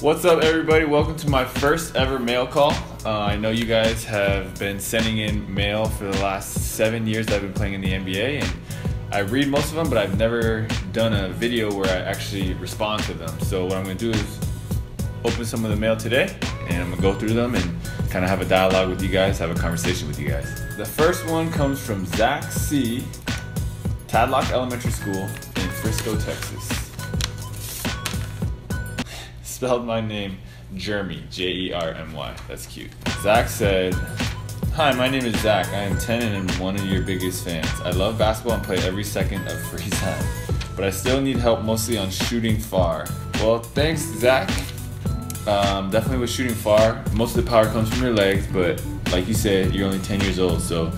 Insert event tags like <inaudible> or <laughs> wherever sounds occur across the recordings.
What's up, everybody? Welcome to my first ever mail call. Uh, I know you guys have been sending in mail for the last seven years that I've been playing in the NBA, and I read most of them, but I've never done a video where I actually respond to them. So what I'm gonna do is open some of the mail today, and I'm gonna go through them and kind of have a dialogue with you guys, have a conversation with you guys. The first one comes from Zach C. Tadlock Elementary School in Frisco, Texas spelled my name Jeremy, J E R M Y. That's cute. Zach said, Hi, my name is Zach. I am 10 and am one of your biggest fans. I love basketball and play every second of free <laughs> time, but I still need help mostly on shooting far. Well, thanks, Zach. Um, definitely with shooting far. Most of the power comes from your legs, but like you said, you're only 10 years old, so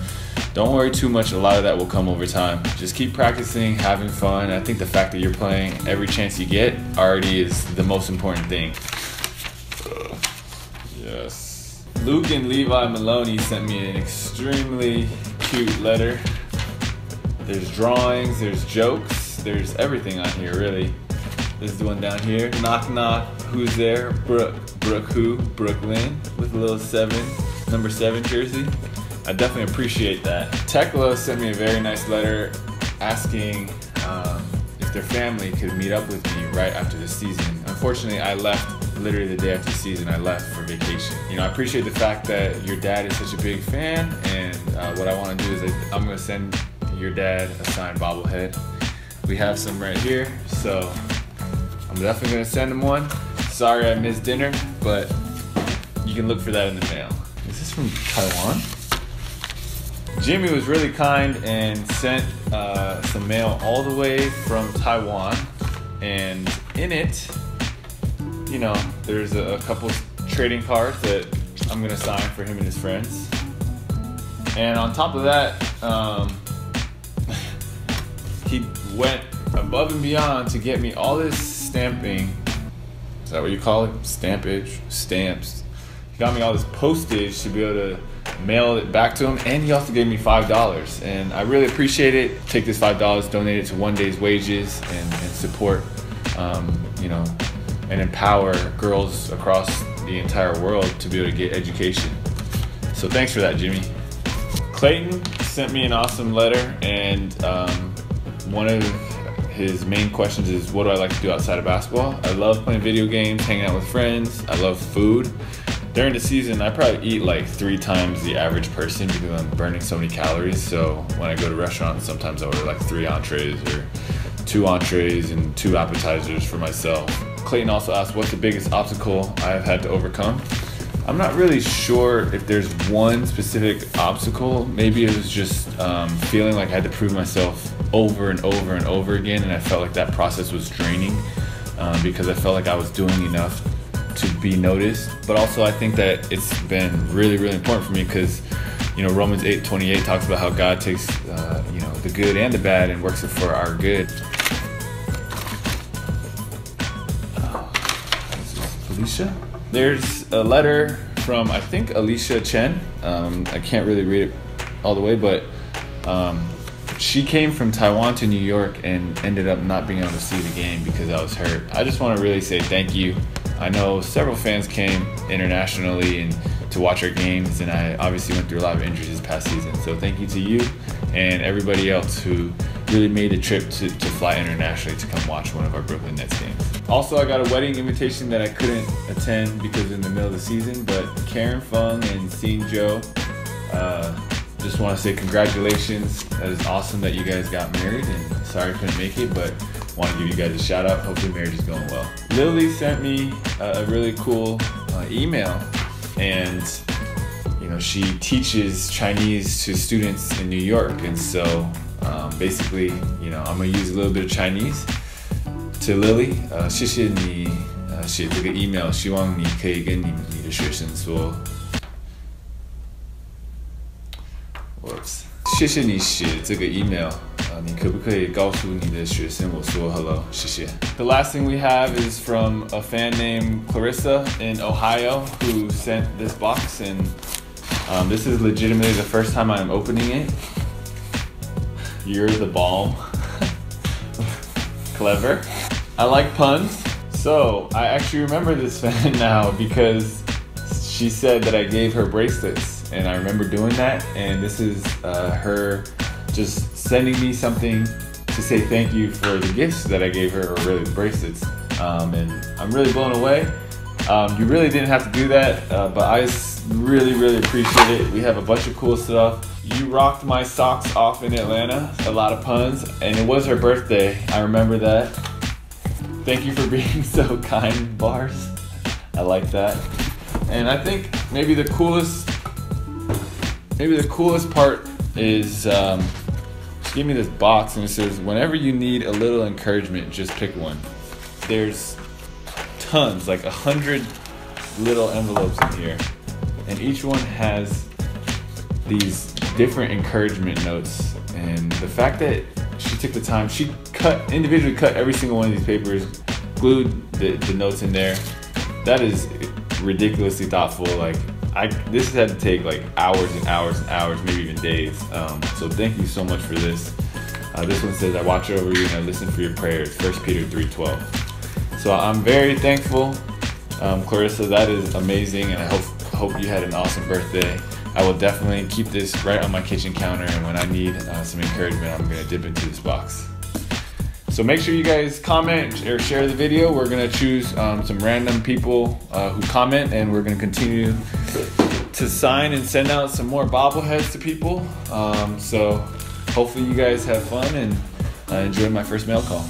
don't worry too much. A lot of that will come over time. Just keep practicing, having fun. I think the fact that you're playing every chance you get already is the most important thing. Yes. Luke and Levi Maloney sent me an extremely cute letter. There's drawings, there's jokes, there's everything on here, really. This is the one down here. Knock knock. Who's there? Brooke. Brooke who? Brooklyn with a little seven, number seven jersey. I definitely appreciate that. Tekla sent me a very nice letter asking um, if their family could meet up with me right after the season. Unfortunately, I left literally the day after the season. I left for vacation. You know, I appreciate the fact that your dad is such a big fan, and uh, what I want to do is I, I'm going to send your dad a signed bobblehead. We have some right here, so I'm definitely going to send him one. Sorry I missed dinner, but you can look for that in the mail. From Taiwan? Jimmy was really kind and sent uh, some mail all the way from Taiwan. And in it, you know, there's a, a couple trading cards that I'm gonna sign for him and his friends. And on top of that, um, <laughs> he went above and beyond to get me all this stamping. Is that what you call it? Stampage, stamps. Got me all this postage to be able to mail it back to him, and he also gave me five dollars, and I really appreciate it. Take this five dollars, donate it to one day's wages, and, and support, um, you know, and empower girls across the entire world to be able to get education. So thanks for that, Jimmy. Clayton sent me an awesome letter, and um, one of his main questions is, "What do I like to do outside of basketball?" I love playing video games, hanging out with friends. I love food during the season, I probably eat like three times the average person because I'm burning so many calories. So when I go to restaurants, sometimes I order like three entrees or two entrees and two appetizers for myself. Clayton also asked, What's the biggest obstacle I've had to overcome? I'm not really sure if there's one specific obstacle. Maybe it was just um, feeling like I had to prove myself over and over and over again, and I felt like that process was draining um, because I felt like I was doing enough to be noticed. But also, I think that it's been really, really important for me because, you know, Romans 8 28 talks about how God takes, uh, you know, the good and the bad and works it for our good. Alicia? There's a letter from, I think, Alicia Chen. Um, I can't really read it all the way, but um, she came from Taiwan to New York and ended up not being able to see the game because I was hurt. I just want to really say thank you I know several fans came internationally and to watch our games, and I obviously went through a lot of injuries this past season. So thank you to you and everybody else who really made the trip to, to fly internationally to come watch one of our Brooklyn Nets games. Also, I got a wedding invitation that I couldn't attend because in the middle of the season, but Karen Fung and Sean Joe, uh, just want to say congratulations. That is awesome that you guys got married, and sorry I couldn't make it, but want to give you guys a shout out. Hopefully, marriage is going well. Lily sent me a, a really cool uh, email, and you know she teaches Chinese to students in New York, and so um, basically, you know, I'm gonna use a little bit of Chinese to Lily. Uh, 谢谢你呃写这个 email，希望你可以跟你你的学生说，Whoops，谢谢你写这个 email。 你可不可以告诉你的学生我说 hello，谢谢。The last thing we have is from a fan named Clarissa in Ohio who sent this box, and um, this is legitimately the first time I'm opening it. You're the balm. <laughs> Clever. I like puns, So I actually remember this fan <laughs> now because she said that I gave her bracelets, and I remember doing that. And this is uh, her just sending me something to say thank you for the gifts that I gave her, or really the bracelets. Um, and I'm really blown away. Um, you really didn't have to do that, uh, but I really, really appreciate it. We have a bunch of cool stuff. You rocked my socks off in Atlanta, a lot of puns, and it was her birthday. I remember that. Thank you for <laughs> being so kind, Bars. I like that. And I think maybe the coolest, maybe the coolest part is um, gave me this box and it says, whenever you need a little encouragement, just pick one. There's tons, like a hundred little envelopes in here, and each one has these different encouragement notes. And the fact that she took the time, she cut individually cut every single one of these papers, glued the, the notes in there. That is ridiculously thoughtful. Like I, this had to take like hours and hours and hours, maybe even days. Um, so thank you so much for this. Uh, this one says, "I watch over you and I listen for your prayers." First Peter three twelve. So I'm very thankful, um, Clarissa. That is amazing, and I hope hope you had an awesome birthday. I will definitely keep this right on my kitchen counter, and when I need uh, some encouragement, I'm gonna dip into this box. So make sure you guys comment or share the video. We're gonna choose um, some random people uh, who comment, and we're gonna continue to sign and send out some more bobbleheads to people. Um, so hopefully you guys have fun and uh, enjoy my first mail call.